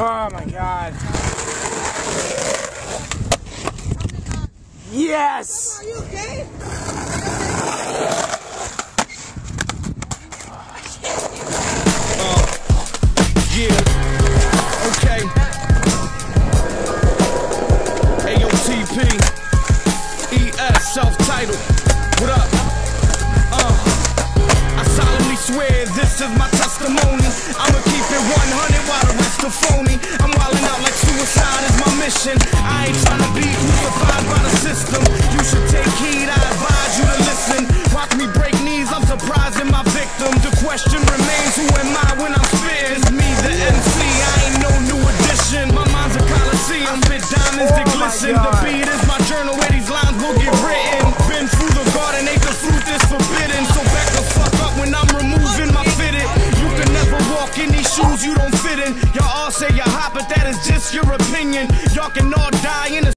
Oh my god. Yes! Are you okay? Yeah. Okay. AOTP. ES self-titled. What up? Uh. I solemnly swear this is my testimony. I'ma keep it 100 mission. I ain't trying to be crucified by the system. You should take heed, I advise you to listen. Watch me break knees, I'm surprising my victim. The question remains, who am I when I'm? It's me, the MC, I ain't no new addition. My mind's a coliseum, spit diamonds that glisten. Y'all all say you're hot, but that is just your opinion. Y'all can all die in a